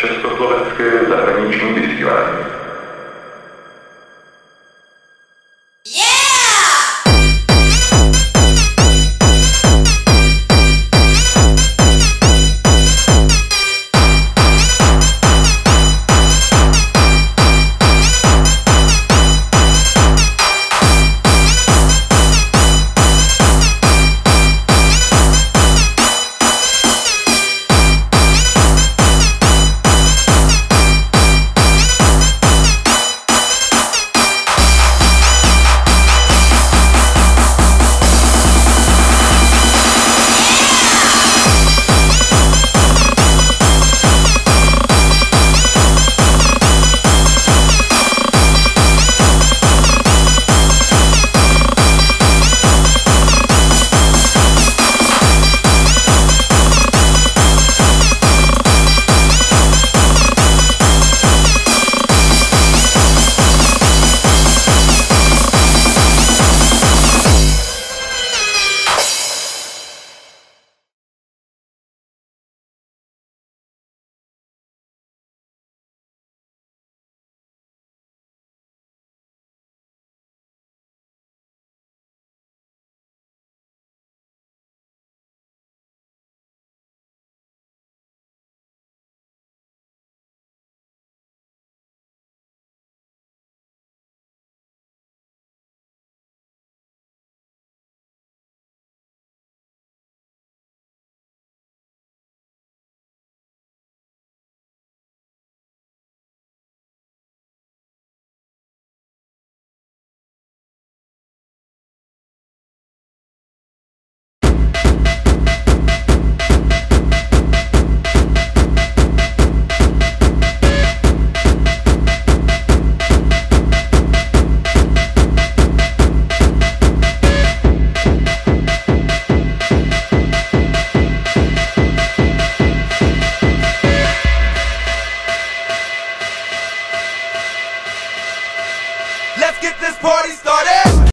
československé zahraniční vysílání.